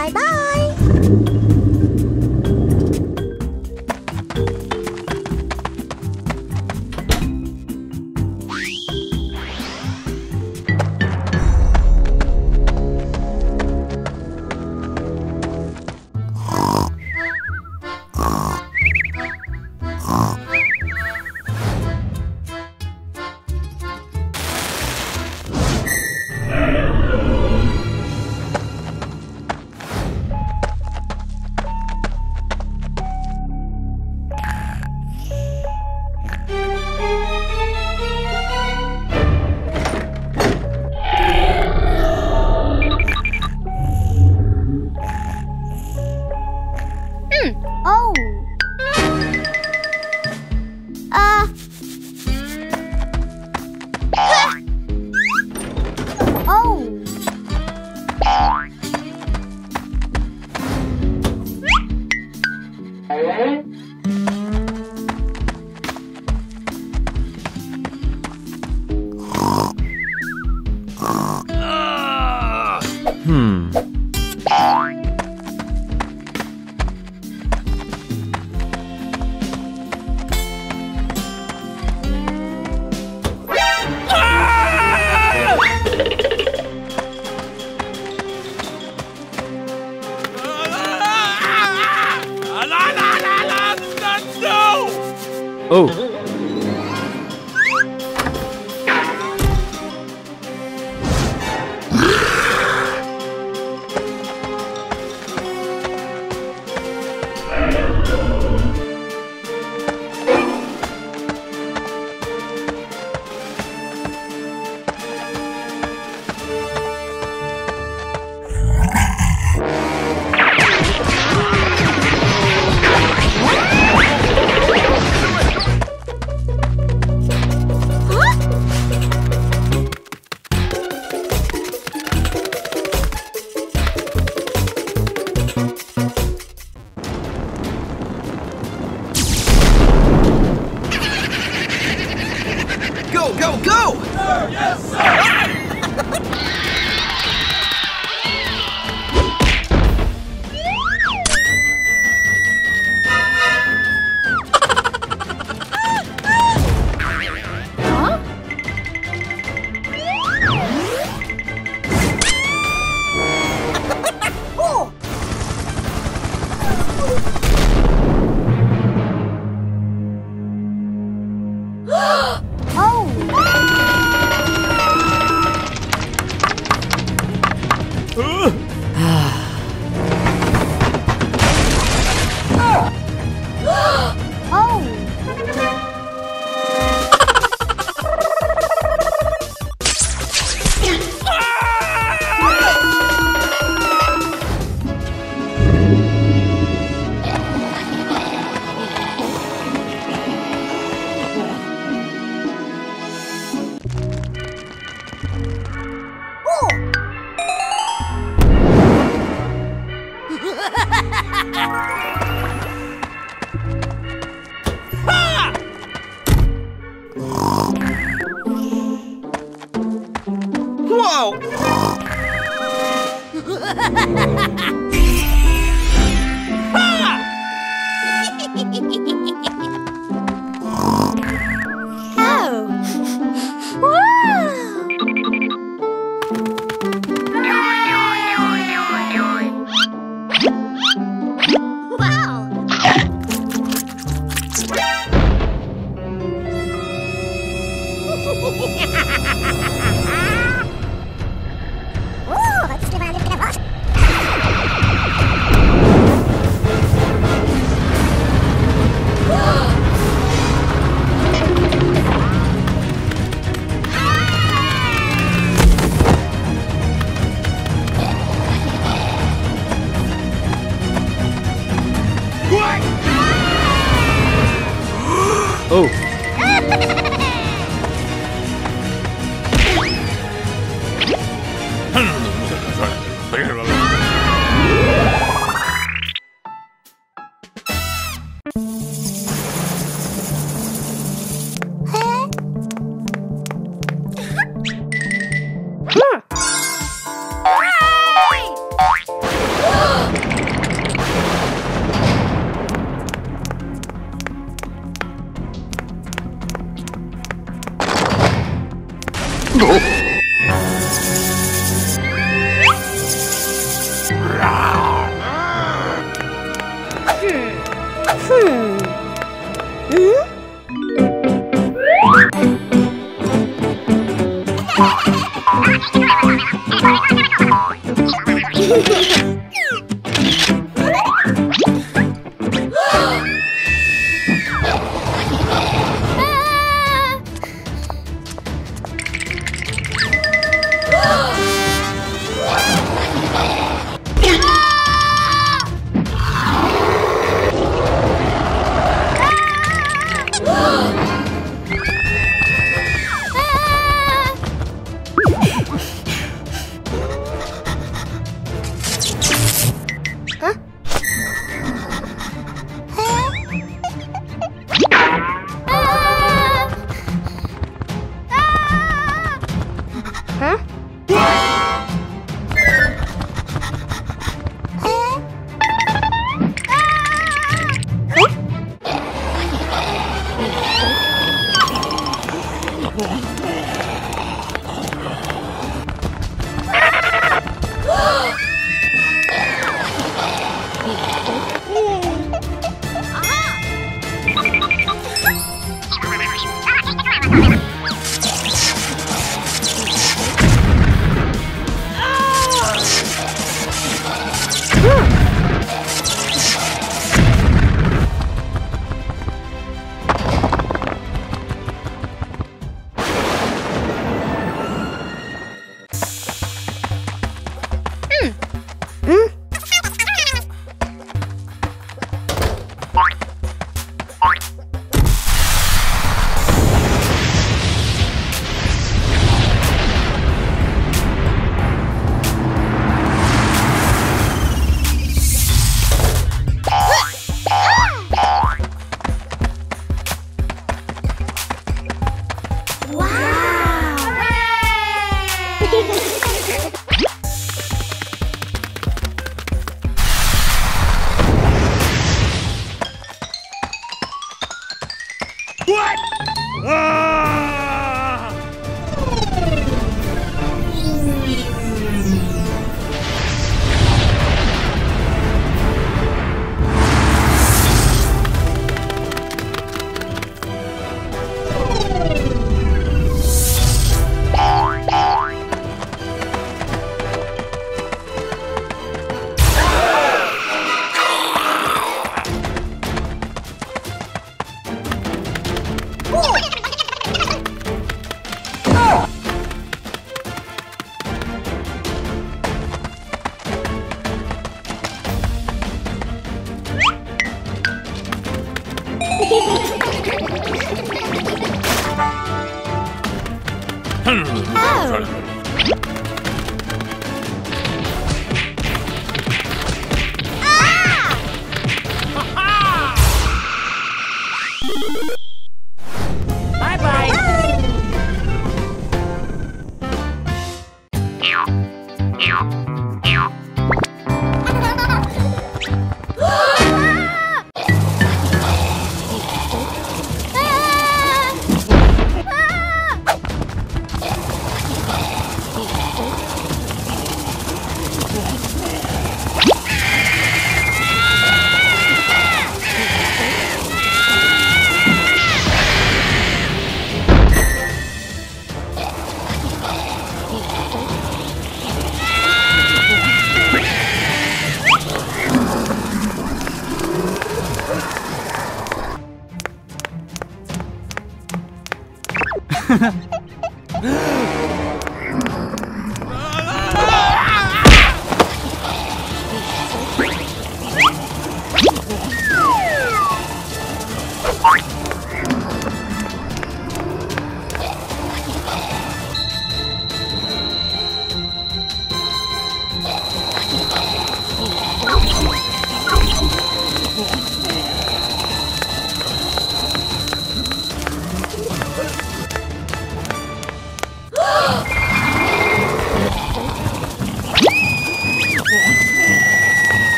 Bye-bye.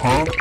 Hey!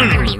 Hmm.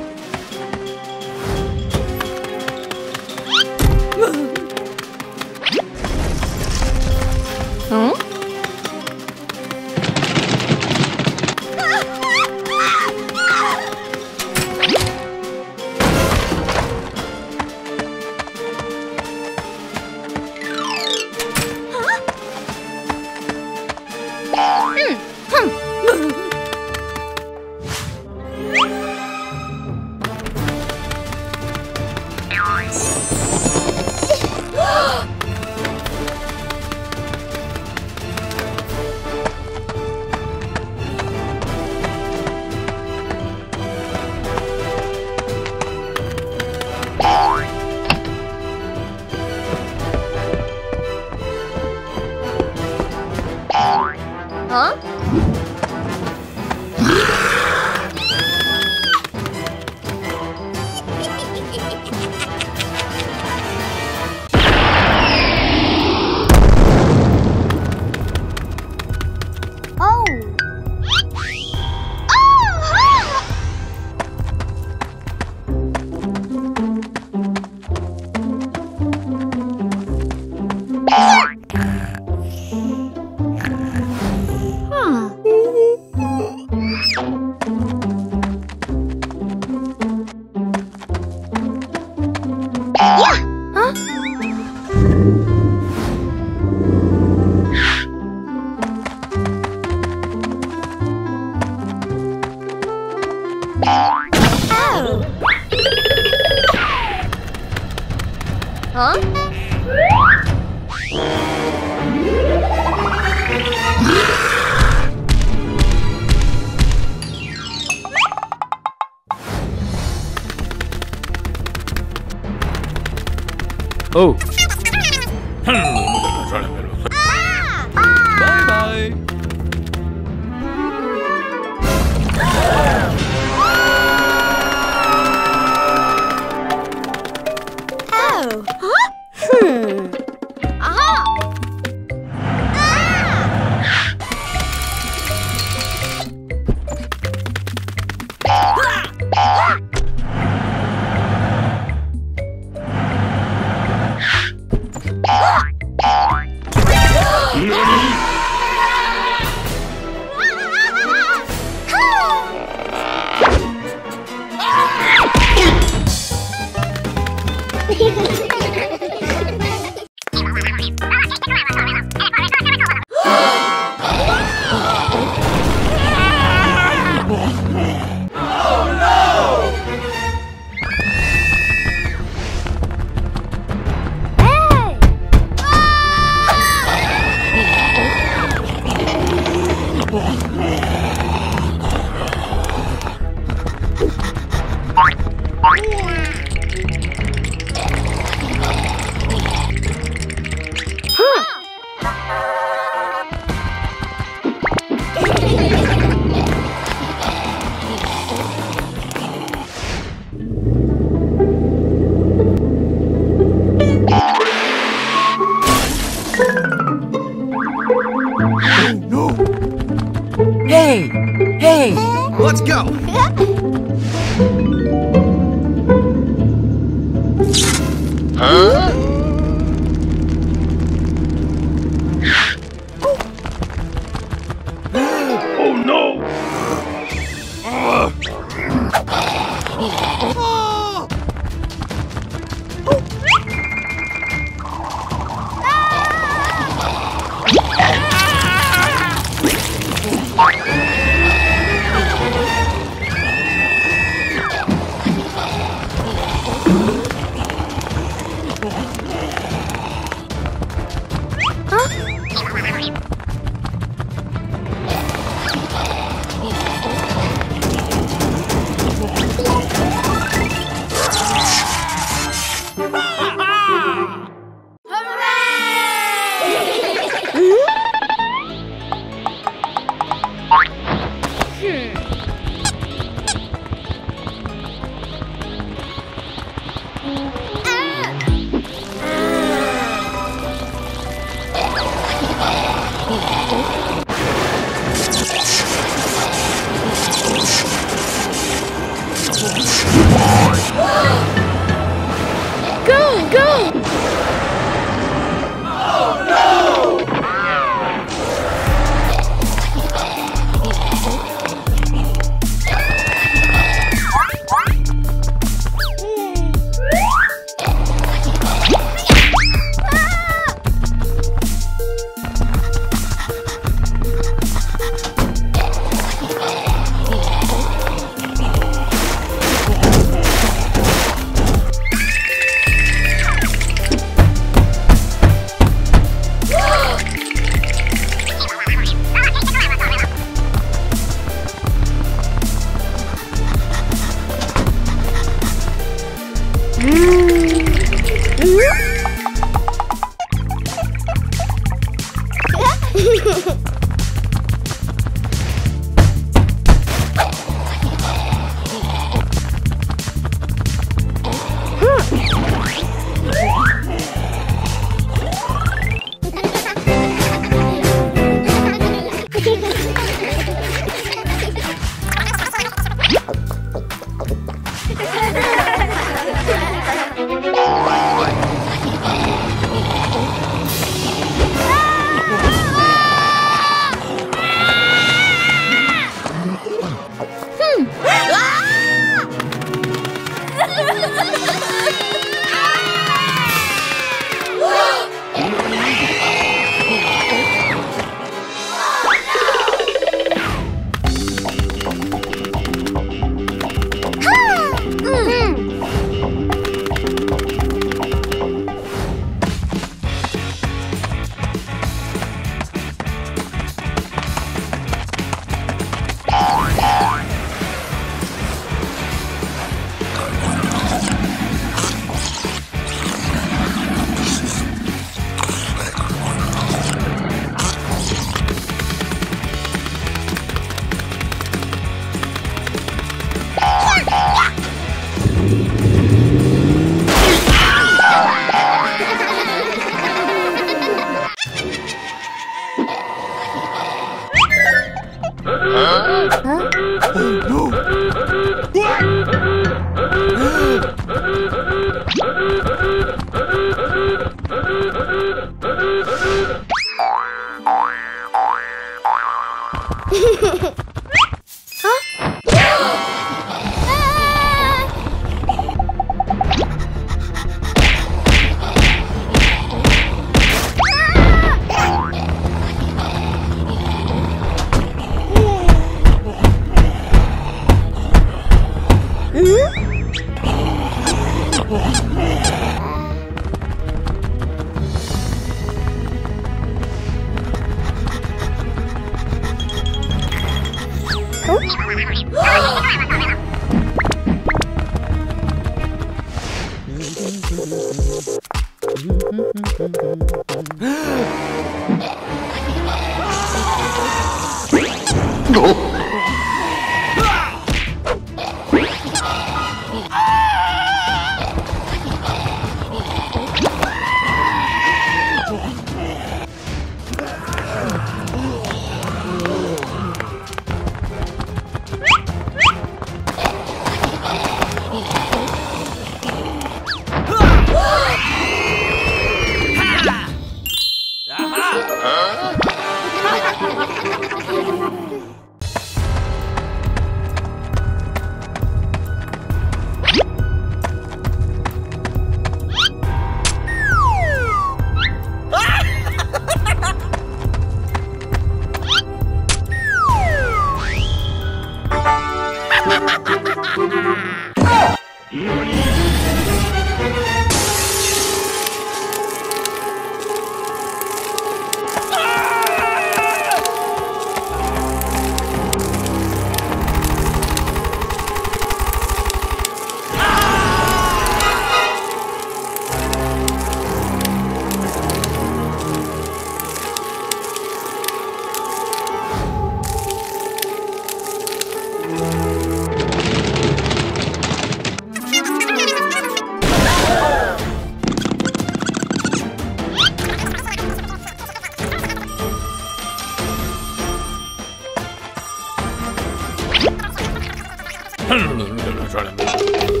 你他说两句。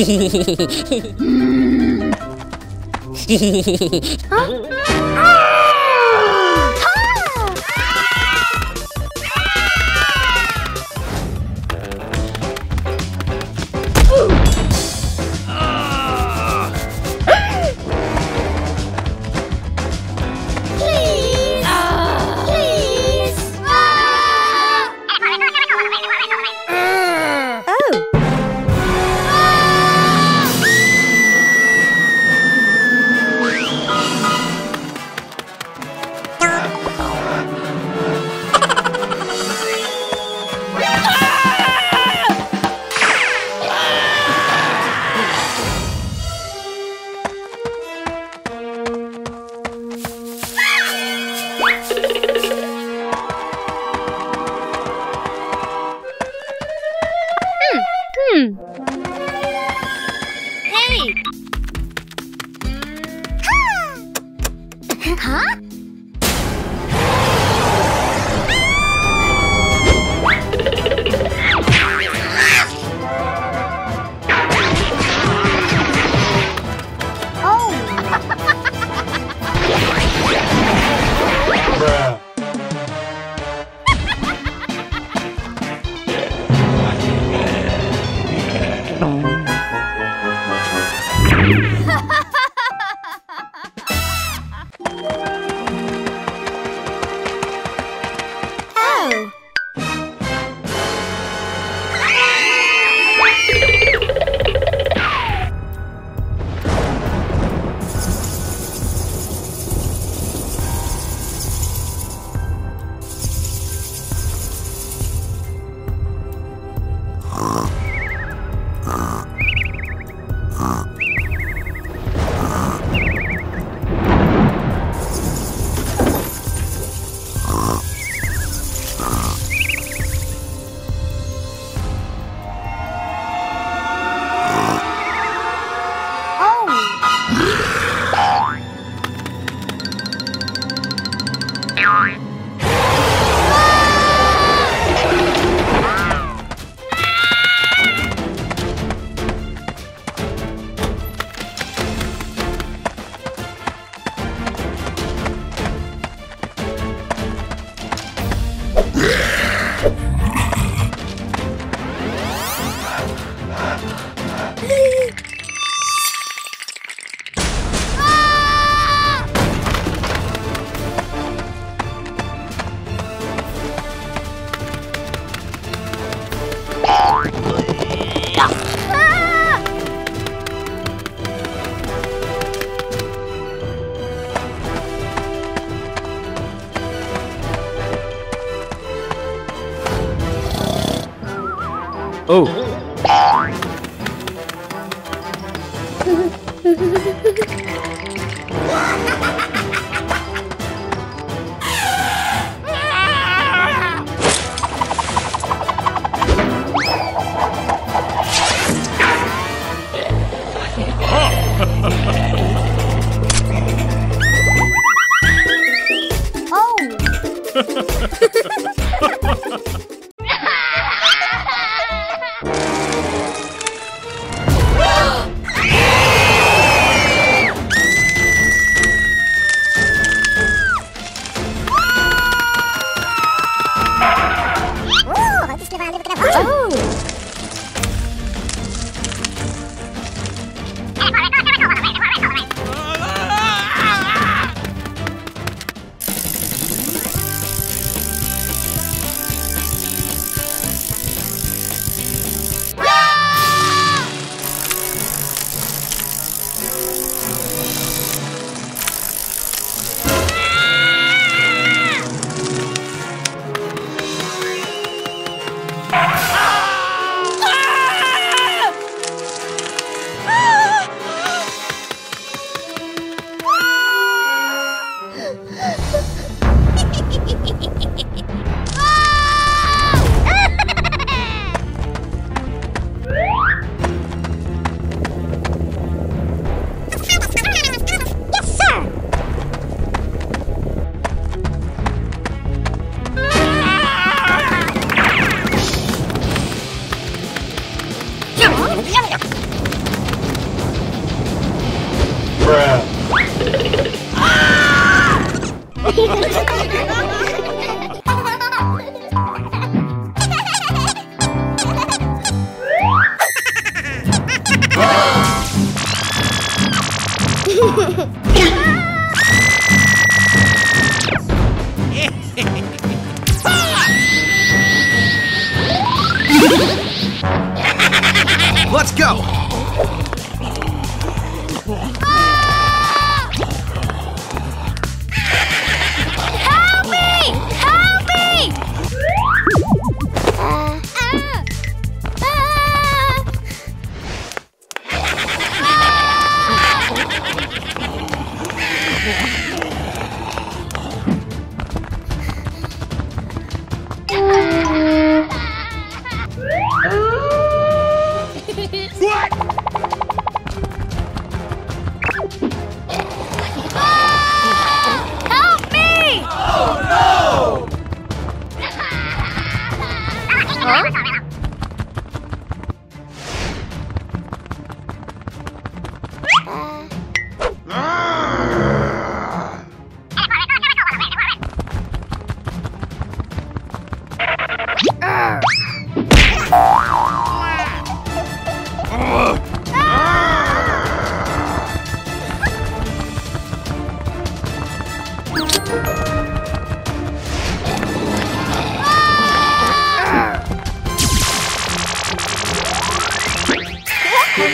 フフフフフ。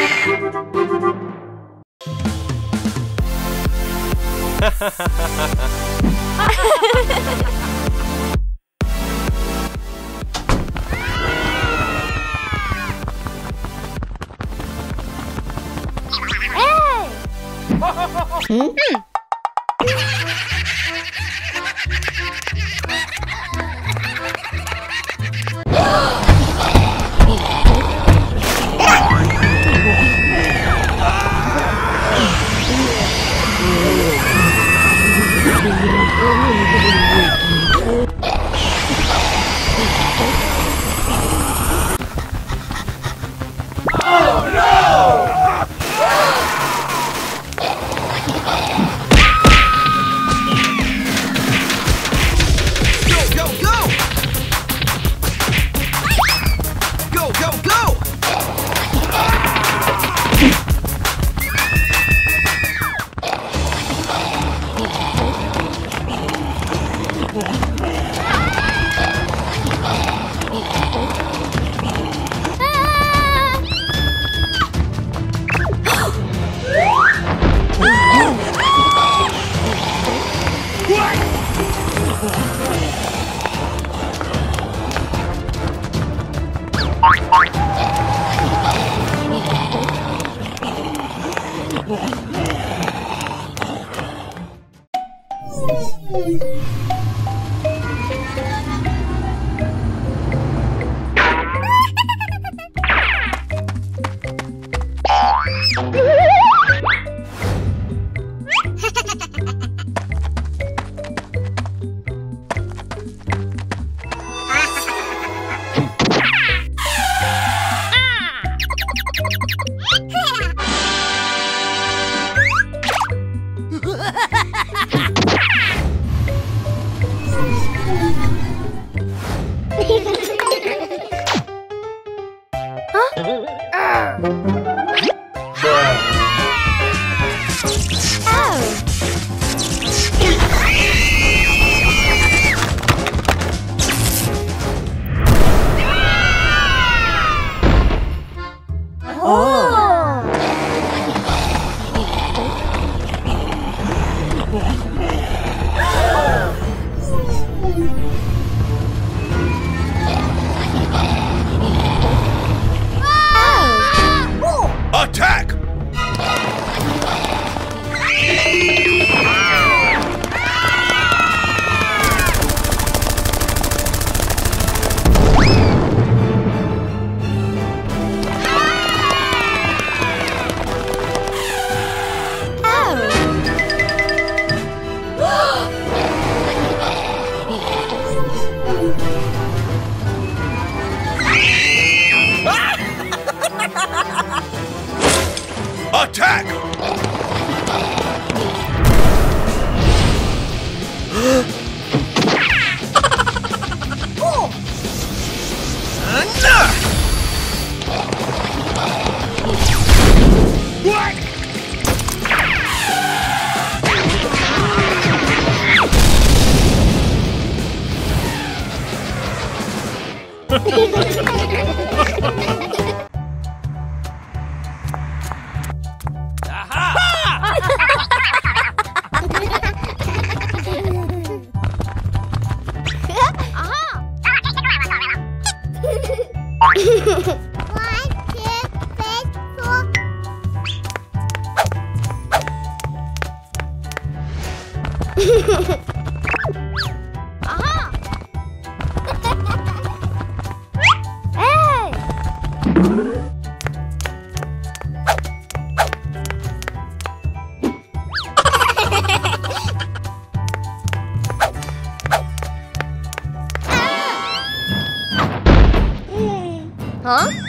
Hey! Hmm? Oh. Huh?